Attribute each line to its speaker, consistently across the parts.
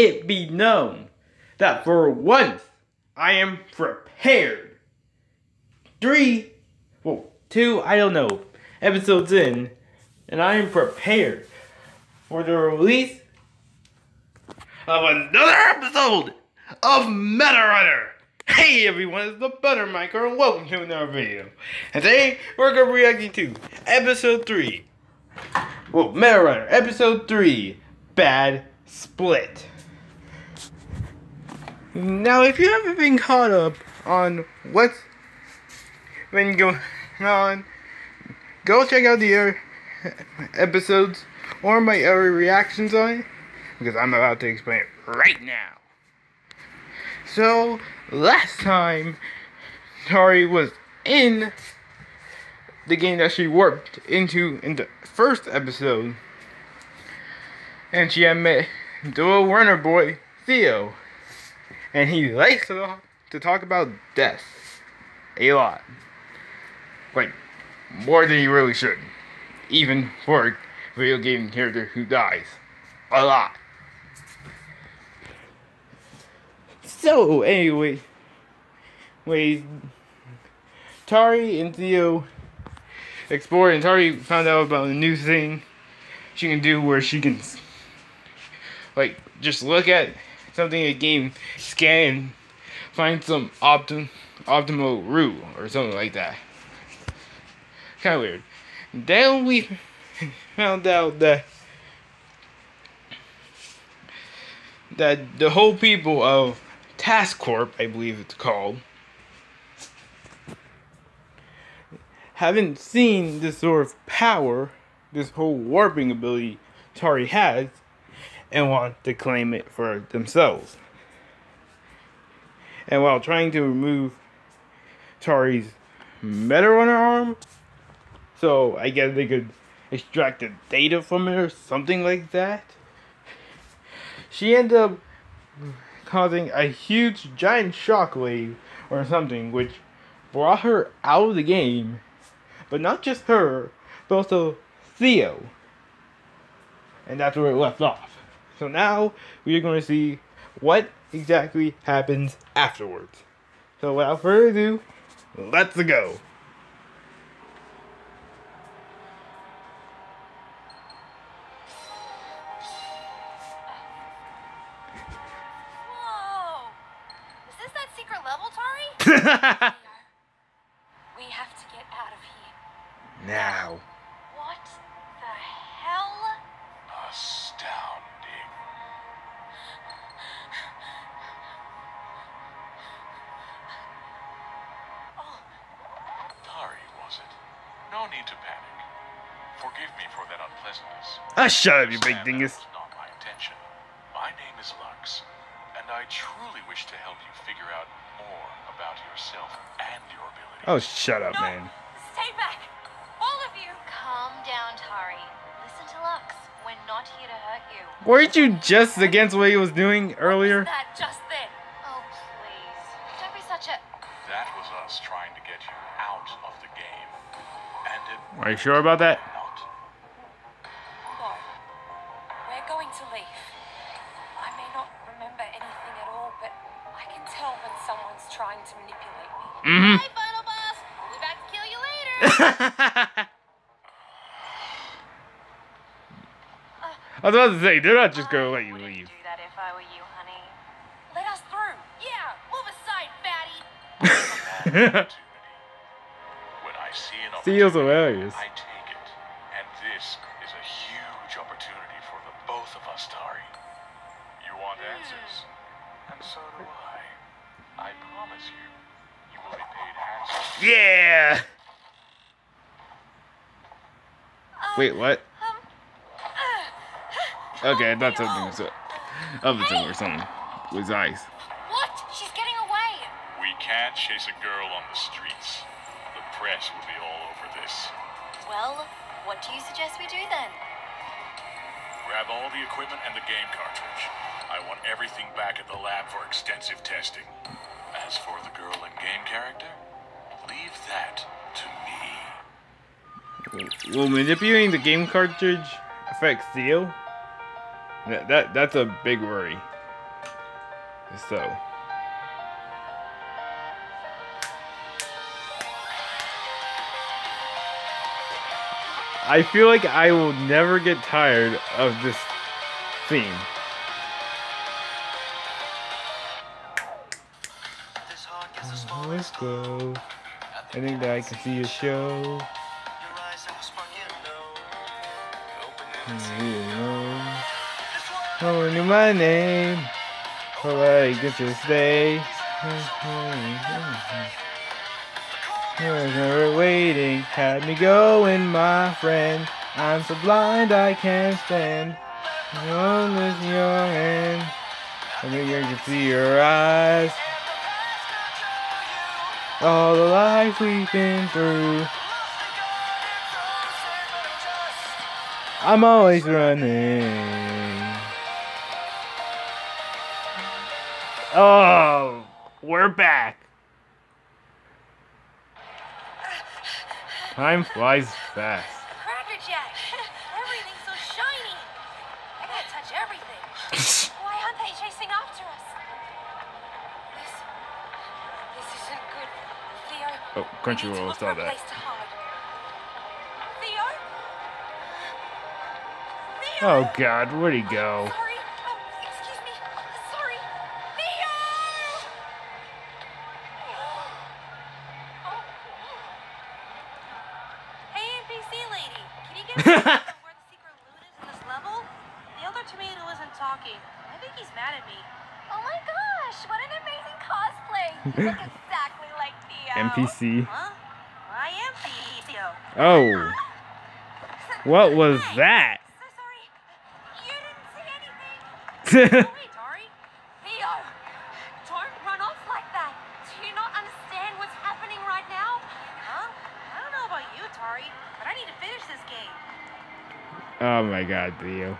Speaker 1: it be known that for once I am prepared. Three, well, two, I don't know, episodes in, and I am prepared for the release of another episode of Meta Runner. Hey everyone, it's the Butter Micro and welcome to another video. And today we're gonna be reacting to episode 3. Well, Meta Runner, episode 3, Bad Split. Now if you haven't been caught up on what's been going on, go check out the other episodes or my other reactions on it because I'm about to explain it right now. So, last time Tari was in the game that she warped into in the first episode, and she had met little runner boy, Theo. And he likes to, to talk about death a lot. Like, more than he really should. Even for a video game character who dies. A lot. So, anyway, wait, Tari and Theo explored, and Tari found out about a new thing she can do where she can, like, just look at something in a game, scan, find some optim optimal route or something like that. Kind of weird. Then we found out that that the whole people of TASCorp, I believe it's called, haven't seen this sort of power, this whole warping ability Tari has, and want to claim it for themselves. And while trying to remove Tari's metal on her arm, so I guess they could extract the data from it or something like that, she ended up causing a huge giant shockwave or something, which brought her out of the game. But not just her, but also Theo. And that's where it left off. So now we are going to see what exactly happens afterwards. So without further ado, let's go.
Speaker 2: we have
Speaker 3: No need to panic. Forgive me for that unpleasantness.
Speaker 1: Ah, shut up, you big
Speaker 3: Understand
Speaker 1: dingus.
Speaker 3: not my intention. My name is Lux, and I truly wish to help you figure out more about yourself and your abilities.
Speaker 1: Oh, shut up,
Speaker 2: no!
Speaker 1: man.
Speaker 2: Stay back! All of you!
Speaker 4: Calm down, Tari. Listen to Lux. We're not here to hurt you.
Speaker 1: Weren't you just against what he was doing earlier?
Speaker 2: That just then.
Speaker 4: Oh, please. Don't be such a.
Speaker 3: That was us trying to get you
Speaker 1: Are you sure about that?
Speaker 2: No. We're going to leave. I may not remember anything at all, but I can tell when someone's trying to manipulate me.
Speaker 1: Mm-hmm.
Speaker 4: Hi, Final Boss. We'll be back to kill you later.
Speaker 1: I was about to say, they're not just gonna let you
Speaker 4: Wouldn't
Speaker 1: leave.
Speaker 4: do that if I were you, honey.
Speaker 2: Let us through. Yeah, move aside, fatty.
Speaker 3: opportunity. When I see an
Speaker 1: Theo's
Speaker 3: opportunity,
Speaker 1: hilarious.
Speaker 3: I take it. And this is a huge opportunity for the both of us, Tari. You want answers? And so do I. I promise you, you will be paid handsomely.
Speaker 1: Yeah! Wait, what?
Speaker 2: Um,
Speaker 1: Okay, I thought something was up. Other thing or something. With ice.
Speaker 2: What? She's getting away.
Speaker 3: We can't chase a girl on the streets. The press will be all over this.
Speaker 4: Well, what do you suggest we do then?
Speaker 3: Grab all the equipment and the game cartridge. I want everything back at the lab for extensive testing. As for the girl and game character, leave that to me.
Speaker 1: Will manipulating the game cartridge affect Theo? That, that that's a big worry. So. I feel like I will never get tired of this theme.
Speaker 5: This heart gets a small
Speaker 1: Let's go. I think that I can see a show.
Speaker 5: Your eyes have you know. Open and see.
Speaker 1: Hmm, you know.
Speaker 5: This
Speaker 1: No
Speaker 5: one
Speaker 1: one knew my name. But I get to stay. Never waiting. Had me going, my friend. I'm so blind I can't stand. On with your hand. I think I can see your eyes. All the life we've been through. I'm always running. Oh, we're back. Time flies fast.
Speaker 4: Crackerjack! Everything's so shiny! I gotta touch everything.
Speaker 2: Why aren't they chasing after us? This. This isn't good. Theo.
Speaker 1: Oh, Crunchyroll saw that.
Speaker 2: place to hide. Theo? Theo?
Speaker 1: Oh God, where'd he go?
Speaker 2: Sorry. Um, excuse me. Sorry. Theo! Oh.
Speaker 4: Hey, NPC lady, can you get me info on where the secret loot is in this level? The other tomato isn't talking. I think he's mad at me.
Speaker 2: Oh my gosh, what an amazing cosplay. You look exactly like Theo.
Speaker 1: NPC.
Speaker 4: Huh? I am Theo.
Speaker 1: Oh, what was that?
Speaker 2: So sorry. You didn't see anything.
Speaker 4: About you, Tari, but I need to finish this game.
Speaker 1: oh my God, Theo.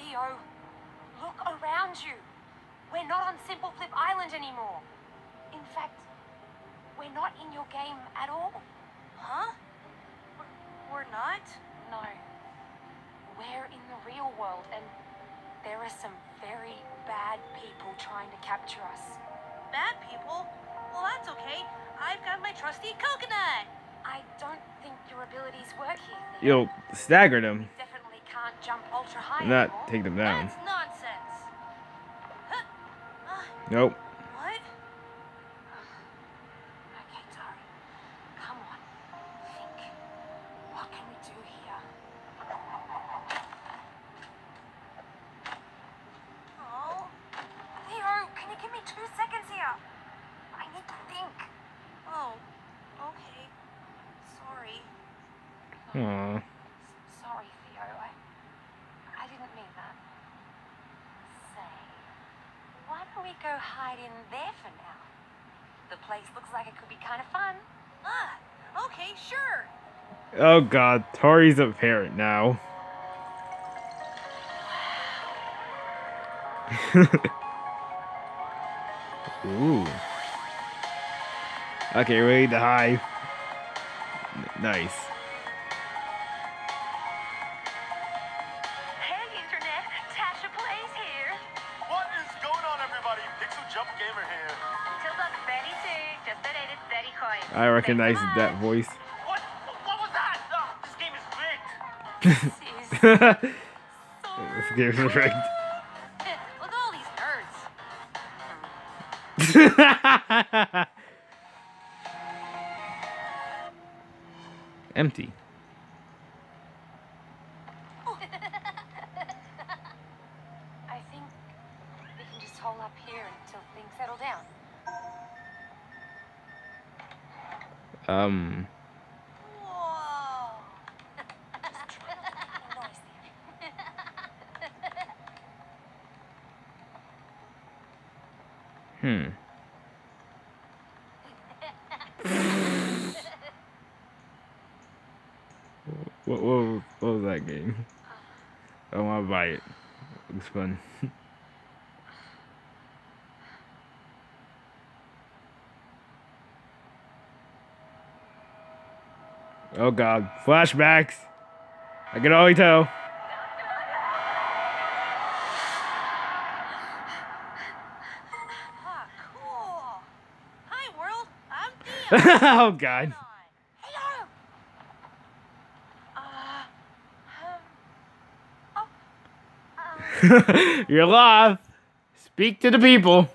Speaker 2: Theo, look around you. We're not on Simple Flip Island anymore. In fact, we're not in your game at all.
Speaker 4: Huh? We're, we're not?
Speaker 2: No. We're in the real world, and there are some very bad people trying to capture us.
Speaker 4: Bad people? Well, that's okay. I've got my trusty coconut.
Speaker 2: I don't think your abilities work here. Theo.
Speaker 1: You'll stagger them,
Speaker 2: Definitely can't jump ultra high
Speaker 1: not
Speaker 2: anymore.
Speaker 1: take them down.
Speaker 4: That's nonsense. Huh? Uh,
Speaker 1: Nope.
Speaker 4: what?
Speaker 2: Okay, Tari. Come on. Think. What can we do here?
Speaker 4: Oh,
Speaker 2: Theo, can you give me two seconds here? I need to think.
Speaker 4: oh, okay. Sorry.
Speaker 2: Sorry, Theo. I, I didn't mean that. Say, why don't we go hide in there for now? The place looks like it could be kind of fun.
Speaker 4: Ah, okay, sure.
Speaker 1: Oh God, Tori's a parent now. Ooh. Okay, ready to hide. Nice. I recognize that voice.
Speaker 5: What? What was that? Oh, this game is rigged.
Speaker 2: This is
Speaker 1: this game's rigged.
Speaker 4: Look at all these nerds.
Speaker 1: Empty. Um. Hmm. What, what, what was that game? I want to buy it. Looks fun. Oh god, flashbacks. I can only tell. Oh,
Speaker 4: cool. Hi, oh god.
Speaker 1: Your laugh. Speak to the people.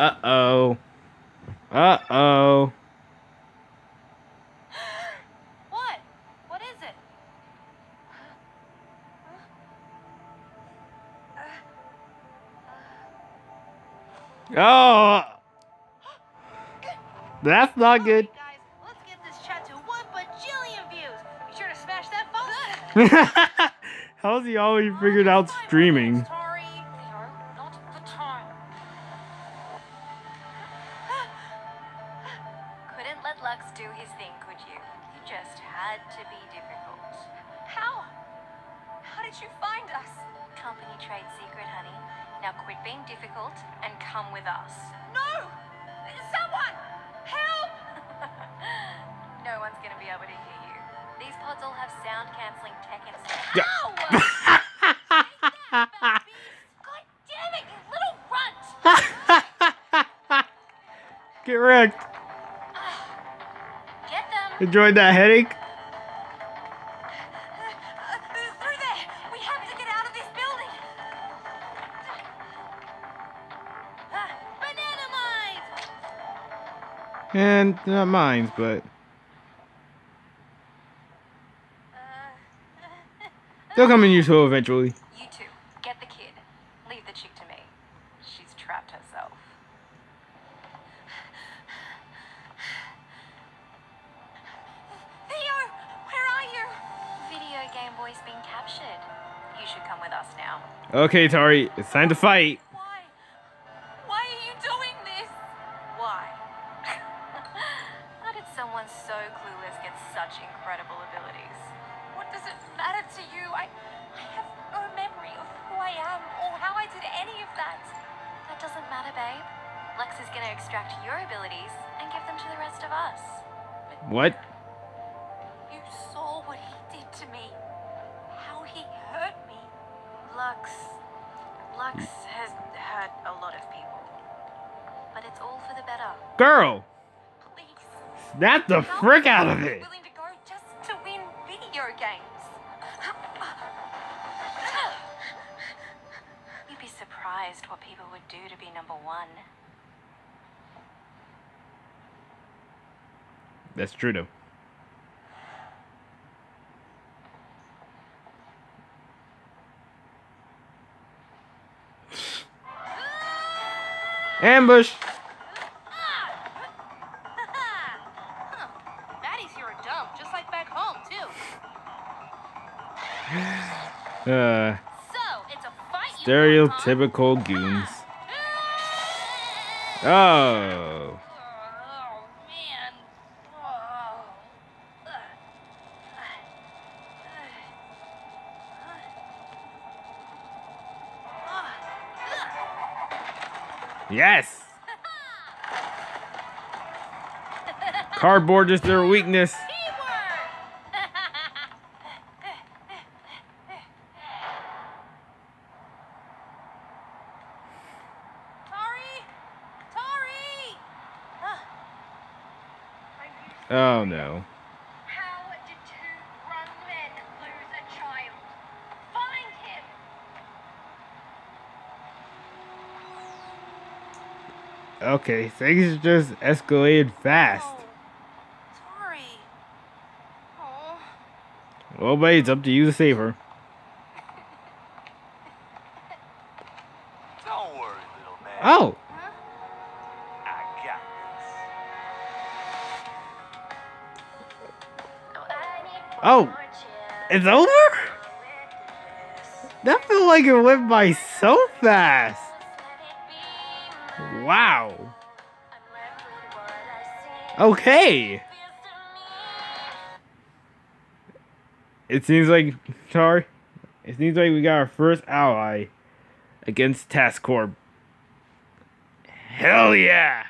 Speaker 1: Uh oh. Uh oh.
Speaker 4: What? What is it?
Speaker 1: Oh. That's not good.
Speaker 4: Alright, guys, let's get this chat to one bajillion views. Be sure to smash that phone.
Speaker 1: How's he always figured out streaming?
Speaker 2: Sound cancelling tech inside.
Speaker 1: Yeah.
Speaker 4: God damn it, you little runt!
Speaker 1: Get wrecked.
Speaker 2: Get them!
Speaker 1: Enjoyed that headache?
Speaker 4: Ah, and not We have to get out of this building! Ah, Banana mines!
Speaker 1: And not mine, but they'll come in useful eventually.
Speaker 2: You two, get the kid. Leave the chick to me. She's trapped herself.
Speaker 4: Theo! Where are you?
Speaker 2: Video Game Boy's been captured. You should come with us now.
Speaker 1: Okay, Tari, it's time to fight.
Speaker 4: Why? Why are you doing this?
Speaker 2: Why? How did someone so clueless get such incredible abilities?
Speaker 4: Does it matter to you? I, I have no memory of who I am or how I did any of that.
Speaker 2: That doesn't matter, babe. Lex is gonna extract your abilities and give them to the rest of us.
Speaker 1: What?
Speaker 4: You saw what he did to me. How he hurt me.
Speaker 2: Lux. Lux has hurt a lot of people. But it's all for the better.
Speaker 1: Girl,
Speaker 4: Please.
Speaker 1: snap the frick out of it. That's true though. Ambush.
Speaker 4: Baddies here are dumb, just like back home, too.
Speaker 1: Uh,
Speaker 4: So, it's a fight you want, huh?
Speaker 1: stereotypical goons. Oh, Yes. Cardboard is their weakness.
Speaker 4: Tari! Tari!
Speaker 1: Oh no.
Speaker 4: How did two grown men lose a child? Find him!
Speaker 1: Okay, things just escalated fast.
Speaker 4: Tari. Oh.
Speaker 1: Well, but it's up to you to save her.
Speaker 6: Don't worry, little man.
Speaker 1: Oh.
Speaker 6: I got
Speaker 1: Oh. It's over? That felt like it went by so fast. Wow. Okay. It seems like, Tar, it seems like we got our first ally against TASCorp. Hell yeah!